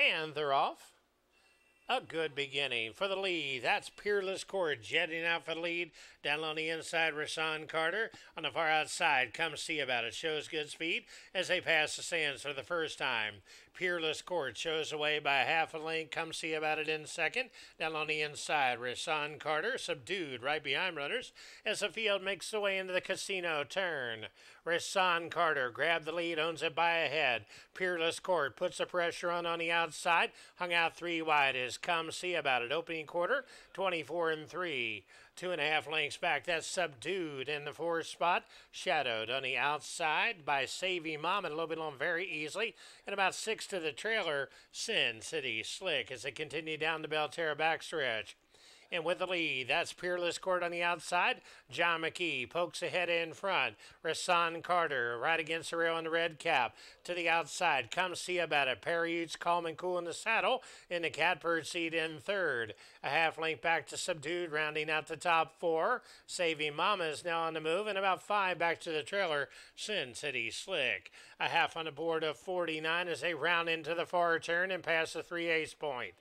And they're off. A good beginning for the lead. That's Peerless Court jetting out for the lead. Down on the inside, Rasan Carter. On the far outside, come see about it. Shows good speed as they pass the stands for the first time. Peerless Court shows away by half a length. Come see about it in second. Down on the inside, Rasan Carter subdued right behind runners as the field makes the way into the casino turn. Rasan Carter grabbed the lead, owns it by a head. Peerless Court puts the pressure on on the outside. Hung out three wide is Come See About It. Opening quarter, 24 and 3. Two and a half lengths back. That's subdued in the fourth spot. Shadowed on the outside by Saving Mom and a little bit long very easily. And about six to the trailer, Sin City Slick as they continue down the Belterra backstretch and with the lead. That's Peerless Court on the outside. John McKee pokes ahead in front. Rasan Carter right against the rail in the red cap to the outside. Come see about it. Perry calm and cool in the saddle in the catbird seat in third. A half length back to subdued, rounding out the top four. Saving Mama is now on the move, and about five back to the trailer. Sin City Slick. A half on the board of 49 as they round into the far turn and pass the three ace point.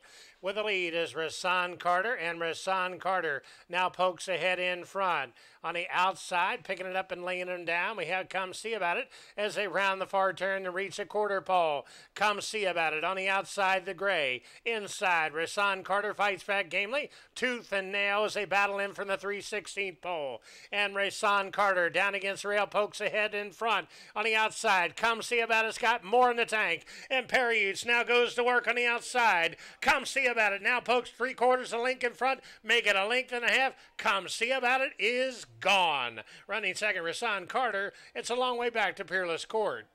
With the lead is Rasan Carter, and Rasan Carter now pokes ahead in front. On the outside, picking it up and laying him down. We have Come See About It as they round the far turn to reach a quarter pole. Come See About It on the outside, the gray. Inside, Rasan Carter fights back gamely, tooth and nail as they battle in from the 316th pole. And Rasan Carter down against rail, pokes ahead in front. On the outside, Come See About It's got more in the tank. And Periutes now goes to work on the outside. Come See About It now pokes three quarters of length in front, make it a length and a half. Come See About It is gone. Running second, Rasan Carter. It's a long way back to Peerless Court.